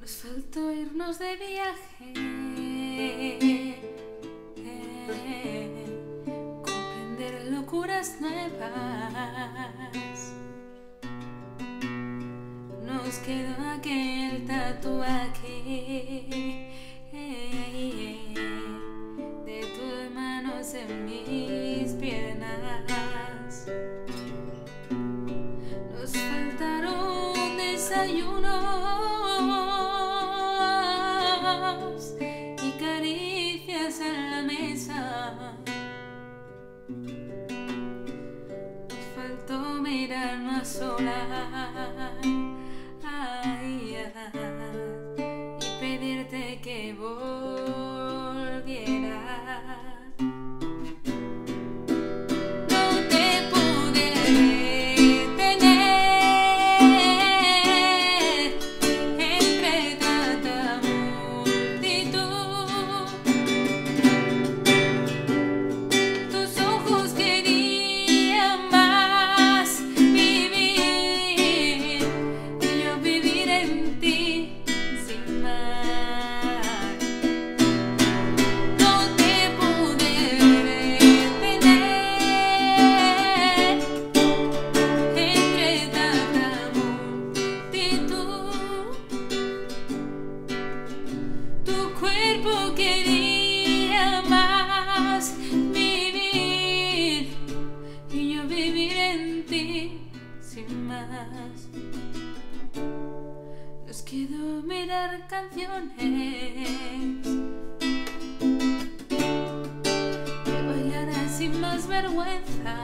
Nos faltó irnos de viaje. comprender locuras nuevas. Nos quedó aquel tatuaje de tus manos en mis desayunos y caricias en la mesa. Nos faltó mirarnos solas Nos quedó mirar canciones que bailarán sin más vergüenza.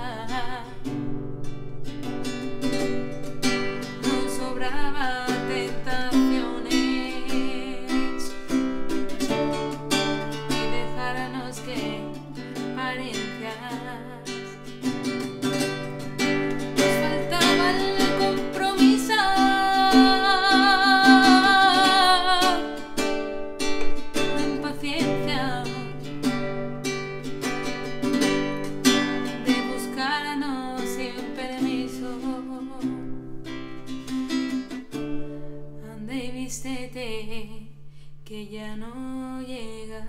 No sobraba tentar. que ya no llegas.